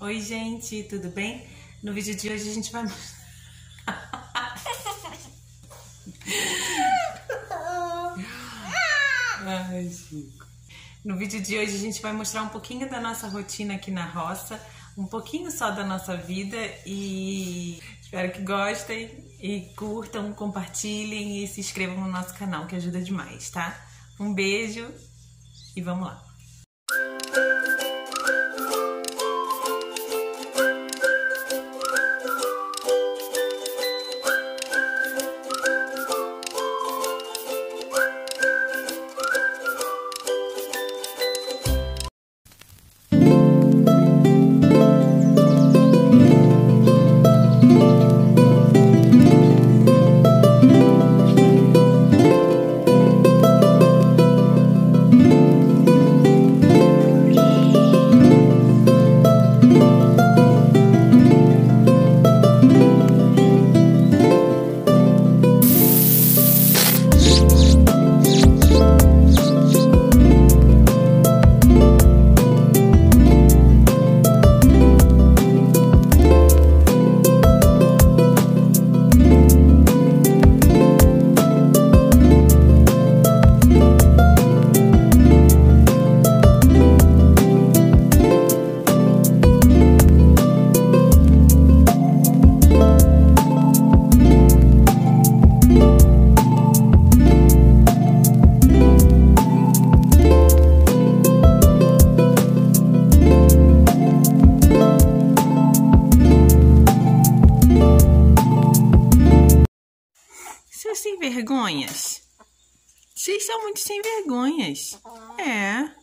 Oi, gente, tudo bem? No vídeo de hoje a gente vai. Ai, Chico. No vídeo de hoje a gente vai mostrar um pouquinho da nossa rotina aqui na roça, um pouquinho só da nossa vida e espero que gostem e curtam, compartilhem e se inscrevam no nosso canal, que ajuda demais, tá? Um beijo e vamos lá. Vergonhas? Vocês são muito sem vergonhas. É.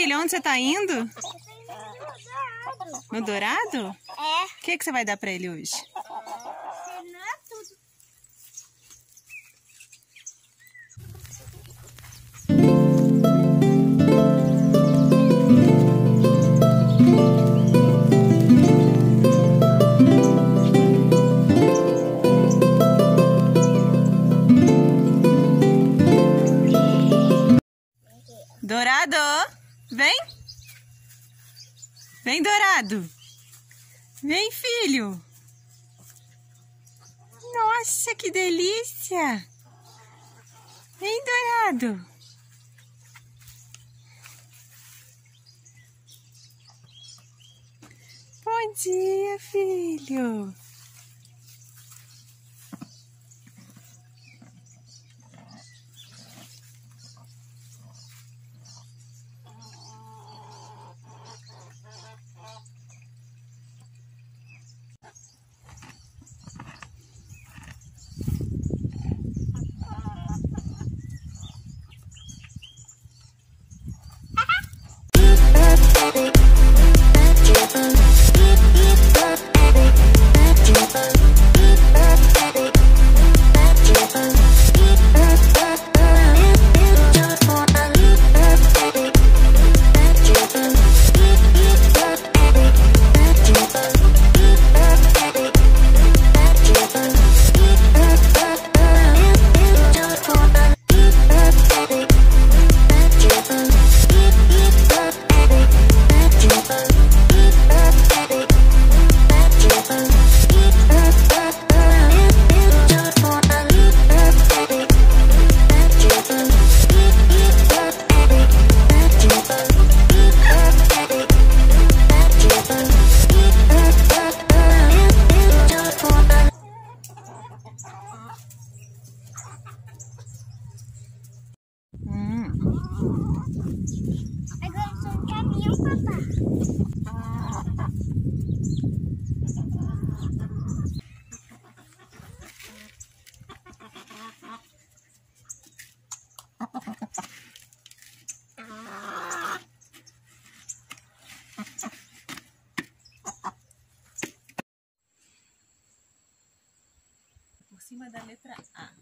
Filha, onde você tá indo? No Dourado? É, O que, que você vai dar pra ele hoje? Dourado! Vem, filho! Nossa, que delícia! Vem, Dourado! Bom dia, filho! Cima da letra A.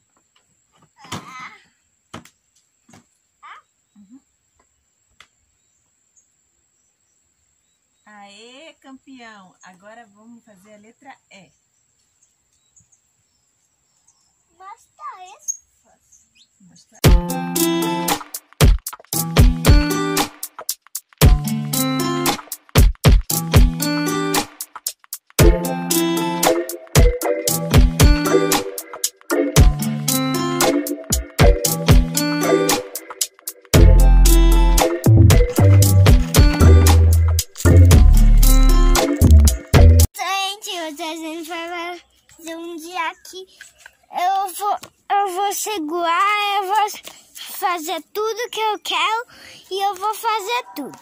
Uhum. Aê, campeão! Agora vamos fazer a letra E. Eu vou, eu vou segurar, eu vou fazer tudo que eu quero e eu vou fazer tudo.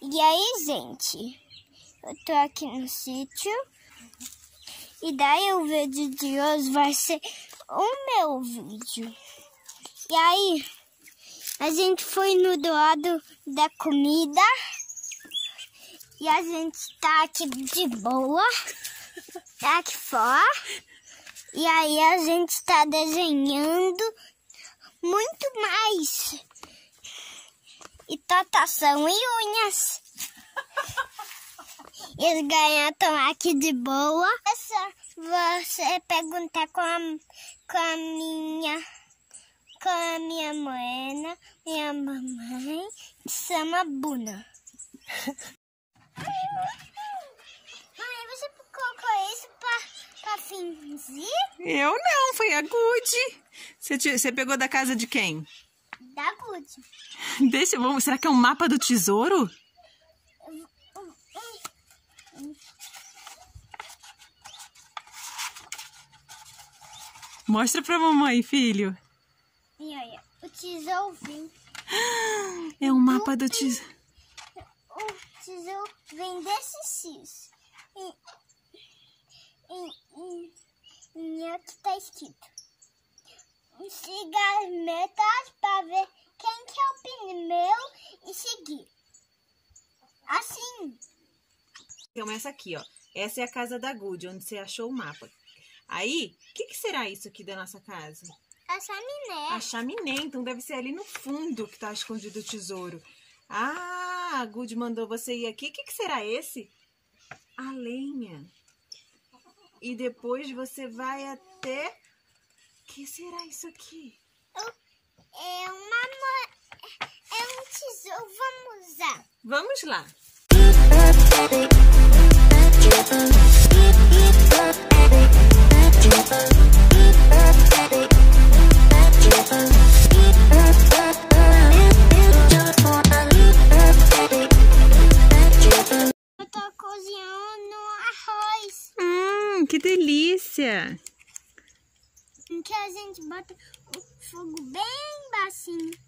E aí, gente, eu tô aqui no sítio. E daí o vídeo de hoje vai ser o meu vídeo. E aí, a gente foi no doado da comida. E a gente tá aqui de boa. Tá aqui fora. E aí a gente tá desenhando muito mais. E tatação e unhas. E ganhos estão aqui de boa. É só você perguntar com a, com a minha com a minha mãe, minha mamãe, que chama Buna. Eu não, foi a Gude. Você, te- você pegou da casa de quem? Da Gucci. Deixa, vamos, será que é um mapa do tesouro? Mostra pra mamãe, filho. E olha, o tesouro vem. É um mapa do tesouro. O tesouro vem desse cis. E, e, e aqui tá escrito. Siga as metas pra ver quem que é o primeiro e seguir. Assim. Começa aqui, ó. Essa é a casa da Gude, onde você achou o mapa. Aí, o que, que será isso aqui da nossa casa? A chaminé. A chaminé, então deve ser ali no fundo que tá escondido o tesouro. Ah, a Good mandou você ir aqui. O que, que será esse? A lenha. E depois você vai até. O que será isso aqui? É uma. É um tesouro. Vamos usar. Vamos lá. Eu Que delícia! Em que a gente bota o fogo bem baixinho.